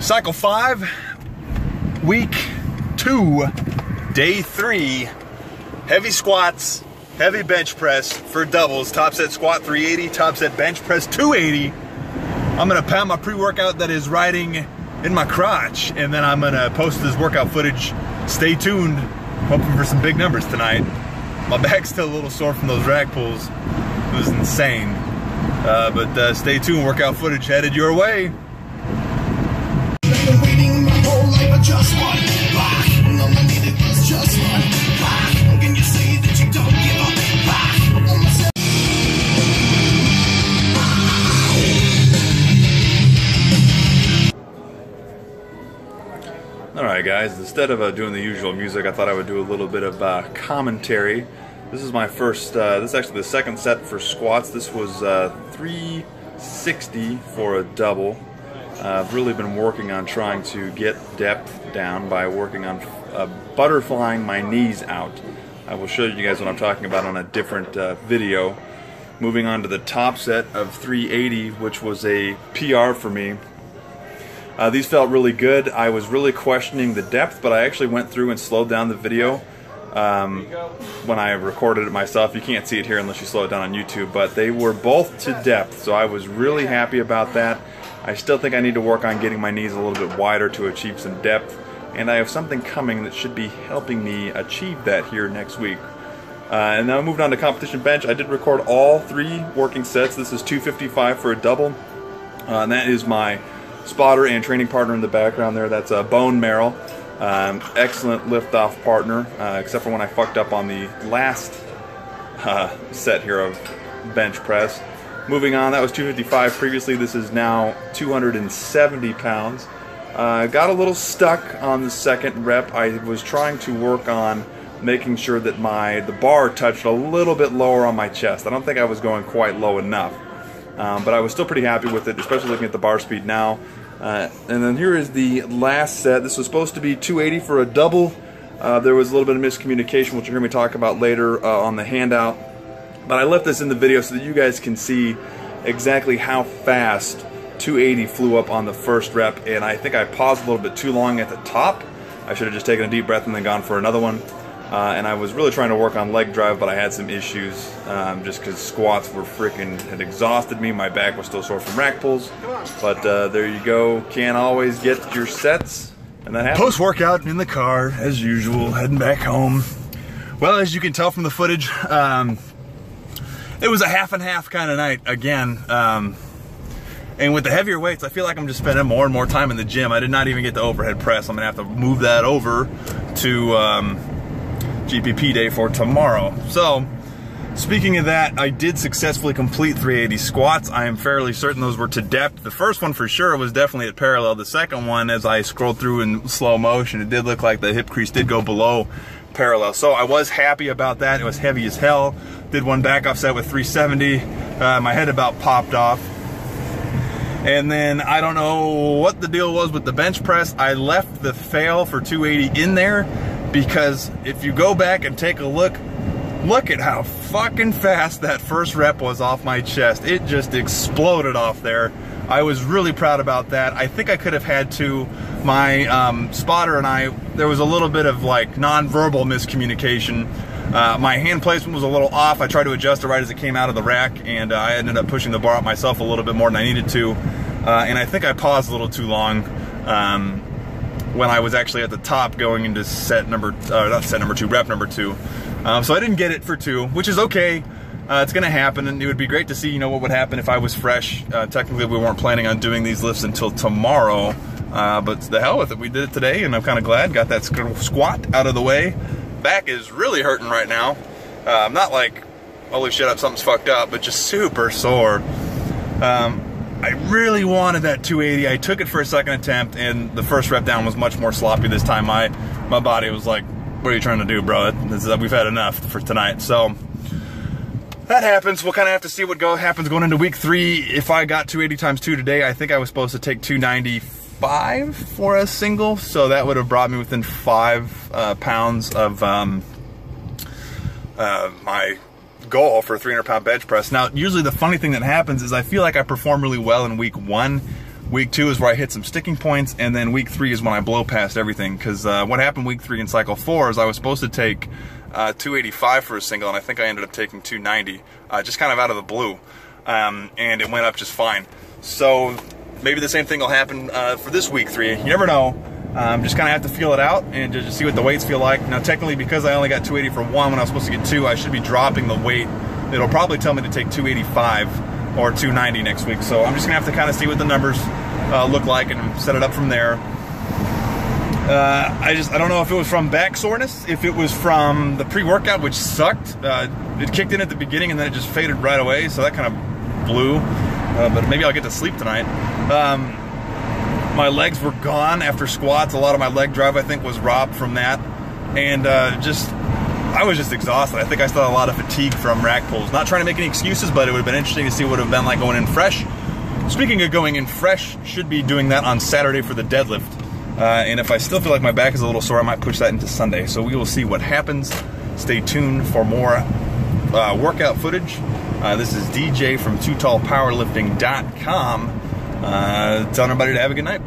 Cycle five, week two, day three, heavy squats, heavy bench press for doubles, top set squat 380, top set bench press 280. I'm gonna pound my pre-workout that is riding in my crotch, and then I'm gonna post this workout footage. Stay tuned, hoping for some big numbers tonight. My back's still a little sore from those rack pulls. It was insane. Uh, but uh, stay tuned, workout footage headed your way. Just one back. And all I needed was just one back. Can you say that you don't give a back? All right, guys. Instead of uh, doing the usual music, I thought I would do a little bit of uh, commentary. This is my first. Uh, this is actually the second set for squats. This was uh, 360 for a double. Uh, I've really been working on trying to get depth down by working on uh, butterflying my knees out. I will show you guys what I'm talking about on a different uh, video. Moving on to the top set of 380, which was a PR for me. Uh, these felt really good. I was really questioning the depth, but I actually went through and slowed down the video um, when I recorded it myself. You can't see it here unless you slow it down on YouTube, but they were both to depth, so I was really happy about that. I still think I need to work on getting my knees a little bit wider to achieve some depth, and I have something coming that should be helping me achieve that here next week. Uh, and now moving on to competition bench, I did record all three working sets. This is 255 for a double, uh, and that is my spotter and training partner in the background there. That's uh, Bone Merrill. Um, excellent lift-off partner, uh, except for when I fucked up on the last uh, set here of bench press. Moving on, that was 255 previously. This is now 270 pounds. Uh, got a little stuck on the second rep. I was trying to work on making sure that my the bar touched a little bit lower on my chest. I don't think I was going quite low enough. Um, but I was still pretty happy with it, especially looking at the bar speed now. Uh, and then here is the last set. This was supposed to be 280 for a double. Uh, there was a little bit of miscommunication, which you'll hear me talk about later uh, on the handout. But I left this in the video so that you guys can see exactly how fast 280 flew up on the first rep. And I think I paused a little bit too long at the top. I should have just taken a deep breath and then gone for another one. Uh, and I was really trying to work on leg drive, but I had some issues um, just because squats were freaking had exhausted me. My back was still sore from rack pulls. But uh, there you go. Can't always get your sets, and that happens. Post workout in the car, as usual, heading back home. Well, as you can tell from the footage, um, it was a half and half kind of night again. Um, and with the heavier weights, I feel like I'm just spending more and more time in the gym. I did not even get the overhead press. I'm gonna have to move that over to um, GPP day for tomorrow. So, speaking of that, I did successfully complete 380 squats. I am fairly certain those were to depth. The first one for sure was definitely at parallel. The second one, as I scrolled through in slow motion, it did look like the hip crease did go below parallel. So I was happy about that. It was heavy as hell. Did one back offset with 370. Uh, my head about popped off. And then I don't know what the deal was with the bench press. I left the fail for 280 in there because if you go back and take a look, look at how fucking fast that first rep was off my chest. It just exploded off there. I was really proud about that. I think I could have had to. My um, spotter and I, there was a little bit of like nonverbal miscommunication. Uh, my hand placement was a little off. I tried to adjust it right as it came out of the rack, and uh, I ended up pushing the bar up myself a little bit more than I needed to. Uh, and I think I paused a little too long. Um, when I was actually at the top going into set number, uh, not set number two, rep number two. Um, so I didn't get it for two, which is okay. Uh, it's going to happen, and it would be great to see, you know, what would happen if I was fresh. Uh, technically, we weren't planning on doing these lifts until tomorrow, uh, but the hell with it. We did it today, and I'm kind of glad. Got that squat out of the way. Back is really hurting right now. Uh, I'm not like, holy shit, up, something's fucked up, but just super sore. Um, I really wanted that 280. I took it for a second attempt, and the first rep down was much more sloppy this time. My my body was like, "What are you trying to do, bro? Is, we've had enough for tonight." So that happens. We'll kind of have to see what go happens going into week three. If I got 280 times two today, I think I was supposed to take 295 for a single, so that would have brought me within five uh, pounds of um, uh, my goal for a 300 pound bench press. Now, usually the funny thing that happens is I feel like I perform really well in week one, Week two is where I hit some sticking points, and then week three is when I blow past everything. Because uh, what happened week three in cycle four is I was supposed to take uh, 285 for a single, and I think I ended up taking 290, uh, just kind of out of the blue, um, and it went up just fine. So maybe the same thing will happen uh, for this week three. You never know. Um, just kind of have to feel it out and just see what the weights feel like. Now, technically, because I only got 280 for one when I was supposed to get two, I should be dropping the weight. It'll probably tell me to take 285 or 290 next week. So I'm just gonna have to kind of see what the numbers uh, look like and set it up from there. Uh, I just I don't know if it was from back soreness, if it was from the pre-workout which sucked. Uh, it kicked in at the beginning and then it just faded right away, so that kind of blew. Uh, but maybe I'll get to sleep tonight. Um, my legs were gone after squats. A lot of my leg drive I think was robbed from that, and uh, just I was just exhausted. I think I still had a lot of fatigue from rack pulls. Not trying to make any excuses, but it would have been interesting to see what it would have been like going in fresh. Speaking of going in fresh, should be doing that on Saturday for the deadlift. Uh, and if I still feel like my back is a little sore, I might push that into Sunday. So we will see what happens. Stay tuned for more uh, workout footage. Uh, this is DJ from TooTallPowerlifting.com. Uh, telling everybody to have a good night.